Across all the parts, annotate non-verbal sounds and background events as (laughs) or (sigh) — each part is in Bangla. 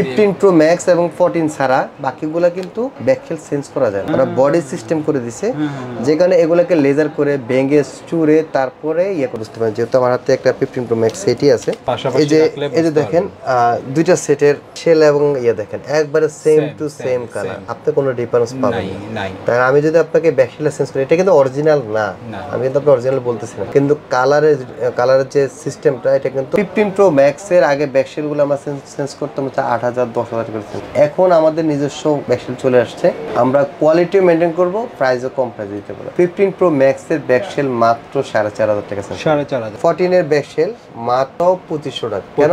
ফিফটিন প্রো ম্যাক্স এবং ফোরটিন ছাড়া বাকিগুলো কিন্তু ব্যাকহেল চেঞ্জ করা যায় ওরা বডি সিস্টেম করে দিছে। যেখানে এগুলোকে লেজার করে ভেঙে চুরে তারপরে ইয়ে করে বুঝতে পারেন। যেহেতু আমার হাতে একটা ফিফটিন প্রো ম্যাক্স সেটই আছে। এই যে এই যে দেখেন দুইটা সেটের শেল এবং ইয়ে দেখেন একবারে সেম টু সেম কালার আপনি কোনো ডিফারেন্স পাবেন না। তাই আমি যদি আপনাকে ব্যাকশেল চেঞ্জ করি এটা কিন্তু অরিজিনাল না। আমি কিন্তু আপনার অরিজিনাল বলতেছি না। কিন্তু কালারের কালারের যে সিস্টেমটা এটা কিন্তু ফিফটিন প্রো ম্যাক্স এর আগে ব্যাকশেলগুলো আমরা চেঞ্জ করতাম আট হাজার দশ হাজার করে change। এখন আমাদের নিজস্ব ব্যাকশেল চলে আসছে। আমরা কোয়ালিটি মেনটেন করব প্রাইসও কম প্রাইস দিতে পারব। ফিফটিন প্রো ম্যাক্স এর ব্যাকশেল মাত্র সাড়ে চার হাজার টাকা সাড়ে চার হাজার। ফোরটিন এর ব্যাকশেল মাত্র পঁচিশশো টাকা। কেন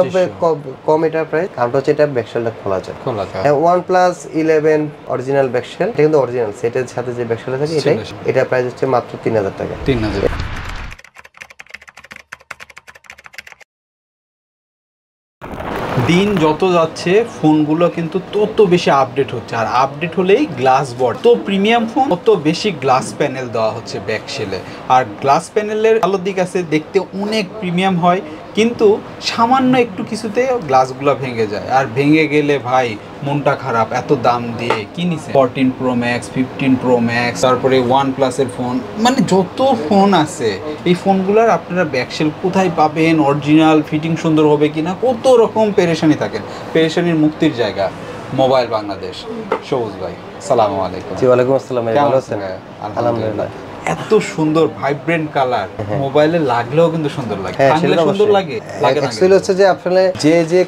কম- এটার প্রাইস কারণ হচ্ছে এটা ব্যাকশেলটা খোলা যায় খোলা যায় one plus eleven original back shell এটা কিন্তু অরিজিনাল সেটের সাথে যে ব্যাকশেল থাকে এটাই। এটা প্রাইস হচ্ছে মাত্র তিন হাজার টাকা। তিন হাজার। দিন যত যাচ্ছে, ফোনগুলো কিন্তু তত বেশি আপডেট হচ্ছে। আর আপডেট হলেই গ্লাস বড তো প্রিমিয়াম ফোন তত বেশি গ্লাস প্যানেল দেওয়া হচ্ছে ব্যাক সেলে আর গ্লাস প্যানেলের ভালো দিক আছে, দেখতে অনেক প্রিমিয়াম হয়। কিন্তু সামান্য একটু কিছুতে গ্লাসগুলো ভেঙে যায়। আর ভেঙে গেলে ভাই মনটা খারাপ এত দাম দিয়ে কিনিছে fourteen pro max fifteen pro max তারপরে ওয়ান প্লাসের ফোন মানে যত ফোন আছে এই ফোনগুলোর আপনারা ব্যাকসেল কোথায় পাবেন? অরিজিনাল ফিটিং সুন্দর হবে কিনা? কত রকম পেরেশানি থাকেন পেরেশানির মুক্তির জায়গা মোবাইল বাংলাদেশ। সবুজ ভাই সালাম আলাইকুম। ওয়ালাইকুম আসসালাম ভাই, ভালো আছেন? আছেন? আলহামদুলিল্লাহ। এত সুন্দর ভাইব্রেন্ট কালার মোবাইলে লাগলেও কিন্তু সুন্দর লাগে। হ্যাঁ সুন্দর লাগে লাগে হচ্ছে যে আসলে যে যে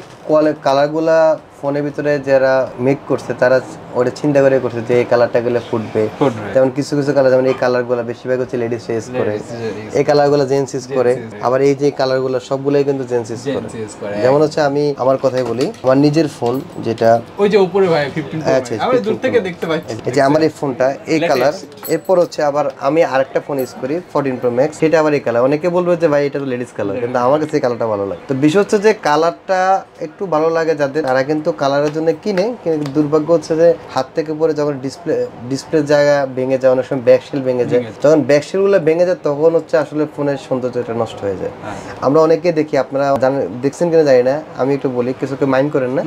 কালারগুলা ফোনের ভিতরে যারা মেক করছে তারা ওটা চিন্তা করে করছে যে এই কালারটা গেলে ফুটবে। যেমন কিছু কিছু কালার যেমন এই কালারগুলো বেশিরভাগ হচ্ছে লেডিস ইউজ করে। এই কালারগুলো জেন্টস ইউজ করে। আবার এই যে কালারগুলো সবগুলোই কিন্তু জেন্টস ইউজ করে। যেমন হচ্ছে আমি আমার কথাই বলি আমার নিজের ফোন যেটা ওই যে উপরে ভাই ফিফটিন আচ্ছা, আমি দূর থেকে দেখতে পাচ্ছি। এই যে আমার এই ফোনটা এই কালার এরপর হচ্ছে আবার আমি আরেকটা ফোন ইউজ করি ফোরটিন প্রো ম্যাক্স সেটা আবার এই কালার অনেকে বলবে যে ভাই এটা তো লেডিস কালার কিন্তু আমার কাছে এই কালারটা ভালো লাগে। তো বিষয় হচ্ছে যে কালারটা একটু ভালো লাগে যাদের তারা কিন্তু কালারের জন্য কিনে কিন্তু দুর্ভাগ্য হচ্ছে যে হাত থেকে পরে যখন ডিসপ্লে ডিসপ্লে জায়গা ভেঙে যায় অনেক সময় ব্যাকশেল ভেঙে যায় যখন ব্যাকশেলগুলো ভেঙে যায় তখন হচ্ছে আসলে ফোনের সৌন্দর্যটা নষ্ট হয়ে যায়। আমরা অনেকে দেখি আপনারা জানেন দেখছেন কিনা জানি না আমি একটু বলি কিছুকে মাইন্ড করেন না?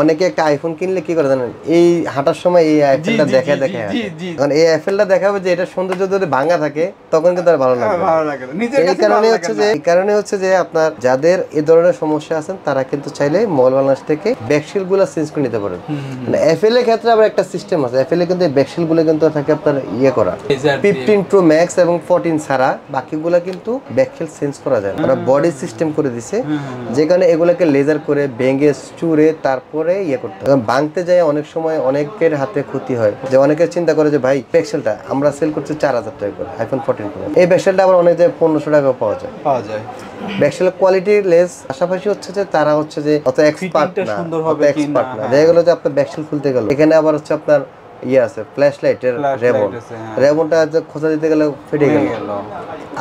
অনেকে একটা আইফোন কিনলে কি করে জানেন এই হাঁটার সময় এই আইফেলটা দেখে দেখে। কারণ এই আইফেলটা দেখাবে যে এটা সৌন্দর্য যদি ভাঙা থাকে তখন কিন্তু আর ভালো লাগে এই কাছে কারণে হচ্ছে যে এই কারণে হচ্ছে যে আপনার যাদের এই ধরনের সমস্যা আছেন তারা কিন্তু চাইলে মোবাইল বাংলাদেশ থেকে ব্যাকশিল চেঞ্জ করে নিতে পারেন। মানে এফএল এর ক্ষেত্রে আবার একটা সিস্টেম আছে। এফএল এ কিন্তু গুলো কিন্তু থাকে আপনার ইয়ে করা। ফিফটিন প্রো ম্যাক্স এবং ফোরটিন ছাড়া বাকিগুলো কিন্তু ব্যাকশেল চেঞ্জ করা যায়। ওরা বডি সিস্টেম করে দিছে। যেখানে এগুলোকে লেজার করে ভেঙে চুরে তারপরে ইয়ে করতে এবং ভাঙতে যায় অনেক সময় অনেকের হাতে ক্ষতি হয়। যে অনেকে চিন্তা করে যে ভাই ব্যাকশেলটা আমরা সেল করছি চার হাজার টাকা করে আইফোন ফোরটিন প্রো এই ব্যাকশেলটা আবার অনেক জায়গায় পনেরোশো টাকা পাওয়া যায়। পাওয়া যায়। ব্যাকশেলের কোয়ালিটি লেস পাশাপাশি হচ্ছে যে তারা হচ্ছে যে অত এক্সপার্ট না। সুন্দর হবে হ্যাঁ। দেখা গেল যে আপনার ব্যাকশেল খুলতে গেল এখানে আবার হচ্ছে আপনার ইয়ে আছে ফ্ল্যাশ লাইটের রেবন। হ্যাঁ। রেবনটা খোঁজা দিতে গেলে ফেটে গেল।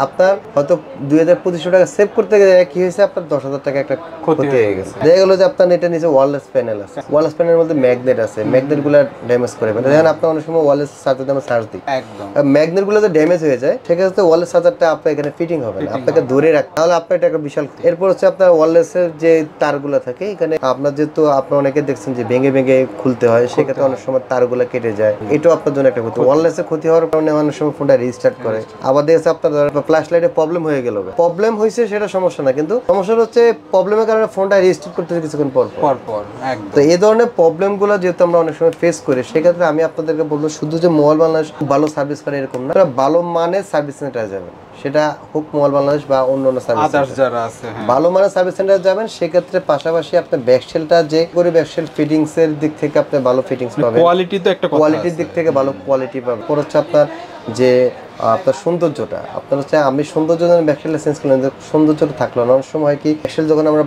আপনার হয়তো দুই হাজার পঁচিশশো টাকা সেভ করতে গেলে কি হয়েছে আপনার দশ হাজার টাকা একটা ক্ষতি হয়ে গেছে। দেখা গেলো যে আপনার এটা নিচে ওয়ারলেস প্যানেল আছে। (laughs) ওয়ারলেস প্যানেলের মধ্যে ম্যাগনেট আছে। ম্যাগনেটগুলো ড্যামেজ করে ফেলে। দেখেন আপনার অনেক সময় ওয়ারলেস চার্জার চার্জ দিই। একদম। ম্যাগনেটগুলো যে ড্যামেজ হয়ে যায় সেক্ষেত্রে ওয়ারলেস চার্জারটা আপনার এখানে ফিটিং হবে না। আপনাকে ধরে রাখতে তাহলে আপনার এটা একটা বিশাল এরপর হচ্ছে আপনার ওয়ারলেস এর যে তারগুলো থাকে এখানে আপনার যেহেতু আপনার অনেকে দেখছেন যে ভেঙে ভেঙে খুলতে হয় সেক্ষেত্রে অনেক সময় তারগুলো কেটে যায় এটাও আপনার জন্য একটা ক্ষতি। ওয়ারলেস ক্ষতি হওয়ার কারণে অনেক সময় ফোনটা রিস্টার্ট করে। আবার দেখছে আপনার ফ্ল্যাশ লাইটে প্রবলেম হয়ে গেল। প্রবলেম হয়েছে সেটা সমস্যা না কিন্তু সমস্যা হচ্ছে প্রবলেমের কারণে ফোনটা রিস্টার্ট করতে কিছুক্ষণ পর পর। তো এই ধরনের প্রবলেমগুলো যেহেতু আমরা অনেক সময় ফেস করি সেক্ষেত্রে আমি আপনাদেরকে বলব শুধু যে মোবাইল বাংলাদেশ ভালো সার্ভিস করে এরকম না ভালো মানের সার্ভিস সেন্টারে যাবেন। সেটা হোক মোবাইল বাংলাদেশ বা অন্য অন্য সার্ভিস যারা আছে হ্যাঁ। ভালো মানের সার্ভিস সেন্টারে যাবেন সেক্ষেত্রে পাশাপাশি আপনার ব্যাকশেলটা যে করে ব্যাকশেল ফিটিংস এর দিক থেকে আপনি ভালো ফিটিংস পাবেন। কোয়ালিটি তো একটা কোয়ালিটির দিক থেকে ভালো কোয়ালিটি পাবে। খরচ আপনার যে আপনার সৌন্দর্যটা। আপনার হচ্ছে আমি সৌন্দর্য যখন ব্যাকশেলটা চেঞ্জ করলাম যে সৌন্দর্যটা থাকল না। অনেক সময় কি ব্যাকশেল যখন আমরা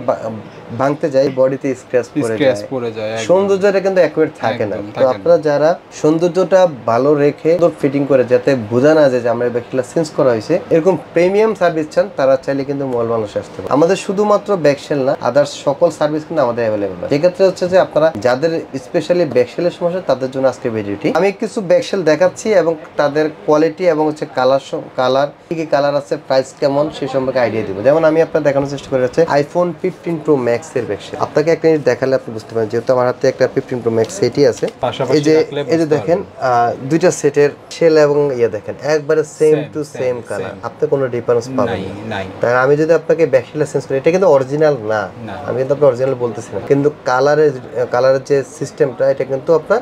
ভাঙতে যাই বডিতে স্ক্র্যাচ পড়ে স্ক্র্যাচ যায়। পড়ে যায় সৌন্দর্যটা কিন্তু অ্যাকুরেট থাকে না। তো আপনারা যারা সৌন্দর্যটা ভালো রেখে ফিটিং করে যাতে বোঝা না যায় যে আমরা ব্যাকশেলটা চেঞ্জ করা হয়েছে এরকম প্রিমিয়াম সার্ভিস চান তারা চাইলে কিন্তু মল বাংলাদেশে আসতে পারে। আমাদের শুধুমাত্র ব্যাকশেল না আদার্স সকল সার্ভিস কিন্তু আমাদের অ্যাভেলেবেল সেক্ষেত্রে হচ্ছে যে আপনারা যাদের স্পেশালি ব্যাকশেলের সমস্যা তাদের জন্য আজকে ভিডিওটি আমি কিছু ব্যাকশেল দেখাচ্ছি এবং তাদের কোয়ালিটি এবং হচ্ছে কালার কালার কি কি কালার আছে প্রাইস কেমন সে সম্পর্কে আইডিয়া দিব। যেমন আমি আপনার দেখানোর চেষ্টা করে যাচ্ছি আইফোন ফিফটিন প্রো ম্যাক্স এর ব্যাকসেল আপনাকে একটা জিনিস দেখালে আপনি বুঝতে পারেন যেহেতু আমার হাতে একটা ফিফটিন প্রো ম্যাক্স সেটই আছে। এই যে এই যে দেখেন দুইটা সেটের শেল এবং ইয়ে দেখেন একবারে সেম টু সেম কালার. আপনি কোনো ডিফারেন্স পাবেন না। তাই আমি যদি আপনাকে ব্যাকশেল চেঞ্জ করি এটা কিন্তু অরিজিনাল না। না। আমি কিন্তু আপনার অরিজিনাল বলতেছি না। কিন্তু কালারের কালারের যে সিস্টেমটা এটা কিন্তু আপনার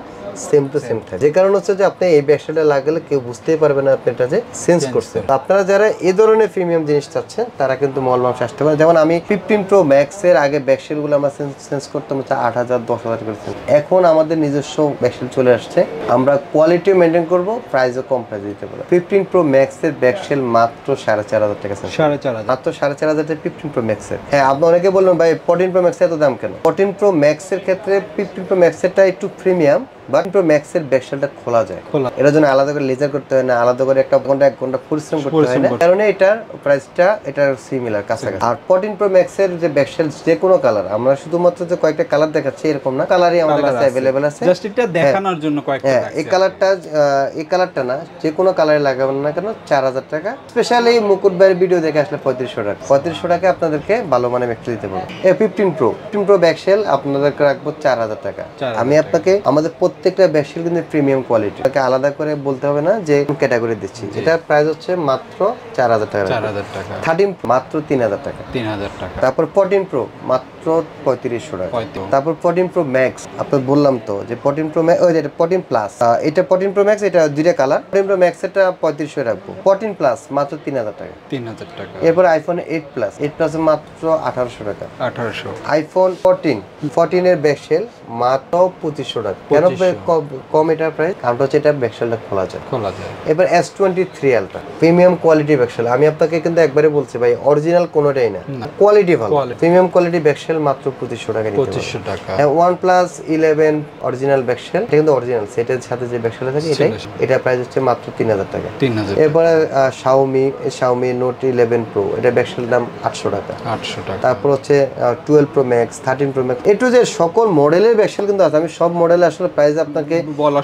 সেম টু সেম থাকে যে কারণ হচ্ছে যে আপনি এই ব্যাকশেলটা লাগালে কেউ বুঝতেই পারবে না আপনি এটা যে চেঞ্জ করছেন। আপনারা যারা এই ধরনের প্রিমিয়াম জিনিস চাচ্ছেন তারা কিন্তু মল মাংস আসতে পারে। যেমন আমি ফিফটিন প্রো ম্যাক্স এর আগে ব্যাকশেলগুলো আমরা চেঞ্জ করতাম হচ্ছে আট হাজার দশ হাজার করে change। এখন আমাদের নিজস্ব ব্যাকশেল চলে আসছে। আমরা কোয়ালিটি মেনটেন করব প্রাইসও কম প্রাইস দিতে পারব। ফিফটিন প্রো ম্যাক্স এর ব্যাকশেল মাত্র সাড়ে চার হাজার টাকা সাড়ে চার হাজার। মাত্র সাড়ে চার হাজার টাকা ফিফটিন প্রো ম্যাক্স এর। হ্যাঁ আপনি অনেকে বললেন ভাই ফোরটিন প্রো ম্যাক্স এত দাম কেন? ফোরটিন প্রো ম্যাক্স এর ক্ষেত্রে ফিফটিন প্রো ম্যাক্স এরটা একটু প্রিমিয়াম বাট প্রো ম্যাক্স এর ব্যাকশেলটা খোলা যায়। এটার জন্য আলাদা করে লেজার করতে হয় না আলাদা করে একটা ঘণ্টা এক ঘণ্টা পরিশ্রম করতে হয় না। কারণে এটার প্রাইসটা এটার সিমিলার কাছাকাছি। আর ফোরটিন প্রো ম্যাক্স এর যে ব্যাকশেল যে কোনো কালার আমরা শুধুমাত্র যে কয়েকটা কালার দেখাচ্ছি এরকম না। কালারই আমাদের কাছে অ্যাভেলেবেল আছে। জাস্ট এটা দেখানোর জন্য কয়েকটা হ্যাঁ এই কালারটা এই কালারটা না যে কোনো কালারে লাগাবেন না কেন চার হাজার টাকা। স্পেশালি মুকুট ভাইয়ের ভিডিও দেখে আসলে পঁয়ত্রিশশো টাকা। পঁয়ত্রিশশো টাকা আপনাদেরকে ভালো মানে ব্যাকটা দিতে পারব fifteen pro fifteen pro back shell আপনাদেরকে রাখব চার হাজার টাকা। আমি আপনাকে আমাদের প্রত্যেকটা ব্যাকশেল কিন্তু প্রিমিয়াম কোয়ালিটি তাকে আলাদা করে বলতে হবে না যে ক্যাটাগরি দিচ্ছি। এটা প্রাইস হচ্ছে মাত্র চার হাজার টাকা। চার হাজার টাকা। থার্টিন মাত্র তিন হাজার টাকা। তিন হাজার টাকা। তারপর ফোরটিন প্রো মাত্র পঁয়ত্রিশশো টাকা তারপর ফোরটিন প্রো ম্যাক্স আপনার বললাম তো যে ফোরটিন প্রো ম্যাক্স ওই ফোরটিন প্লাস এটা ফোরটিন প্রো ম্যাক্স এটা দুইটা কালার ফোরটিন প্রো ম্যাক্স এটা পঁয়ত্রিশশো রাখব। ফোরটিন প্লাস মাত্র তিন হাজার টাকা। তিন হাজার টাকা। এরপর iPhone eight plus eight plus মাত্র আঠারোশো টাকা। আঠারোশো। আইফোন ফোরটিন ফোরটিনের ব্যাকসেল মাত্র পঁচিশশো টাকা। কেন কম এটার প্রাইস কারণ হচ্ছে এটা খোলা যায়। খোলা যায়। এবার S twenty three ultra premium quality আমি আপনাকে কিন্তু একবারে বলছি ভাই অরিজিনাল কোনোটাই না। কোয়ালিটি ভালো। প্রিমিয়াম কোয়ালিটি ব্যাকসেল মাত্র পঁচিশশো টাকা পঁচিশশো টাকা। One plus eleven original back shell এটা কিন্তু অরিজিনাল সেটের সাথে যে ব্যাকসেল থাকে এটাই এটা প্রাইস হচ্ছে মাত্র তিন হাজার টাকা। এরপরে Xiaomi Xiaomi note eleven pro এটা ব্যাকসেল দাম আটশো টাকা। আটশো টাকা। তারপর হচ্ছে twelve pro max thirteen pro max একটু যে সকল মডেলের ব্যাকসেল কিন্তু আছে আমি সব মডেলে আসলে প্রাইস আপনাকে বলা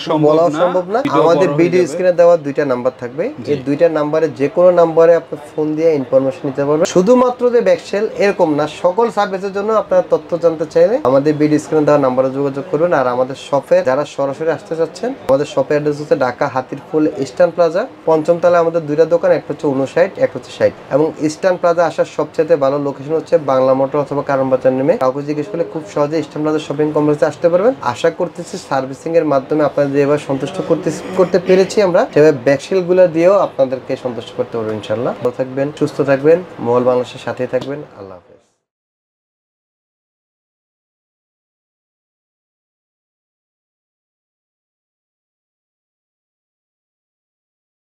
সম্ভব না। আমাদের ভিডিও স্ক্রিনে দেওয়া দুইটা নাম্বার থাকবে। এই দুইটা নাম্বারে যে কোনো নাম্বারে আপনি ফোন দিয়ে ইনফরমেশন নিতে পারবেন। শুধুমাত্র যে ব্যাকসেল এরকম না সকল সার্ভিসের জন্য আপনারা তথ্য জানতে চাইলে আমাদের ভিডিও স্ক্রিনে দেওয়া নাম্বারে যোগাযোগ করবেন আর আমাদের শপে যারা সরাসরি আসতে চাচ্ছেন, আমাদের শপের অ্যাড্রেস হচ্ছে ঢাকা হাতিরপুল ইস্টার্ন প্লাজা পঞ্চম তলায় আমাদের দুইটা দোকান, একটা হচ্ছে উনষাট একটা হচ্ছে ষাট। এবং ইস্টার্ন প্লাজা আসার সবচেয়ে ভালো লোকেশন হচ্ছে বাংলা মোটর অথবা কারণ বাজার নেমে। কাউকে জিজ্ঞেস করলে খুব সহজে ইস্টার্ন প্লাজা শপিং কমপ্লেক্সে আসতে পারবেন। আশা করতেছি সার্ভিসিং এর মাধ্যমে আপনাদের এবার সন্তুষ্ট করতে করতে পেরেছি আমরা, সেভাবে ব্যাকশিলগুলো দিয়েও আপনাদেরকে সন্তুষ্ট করতে পারব ইনশাল্লাহ ভালো থাকবেন, সুস্থ থাকবেন মহল বাংলাদেশের সাথেই থাকবেন। আল্লাহ হাফেজ।